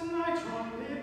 tonight on the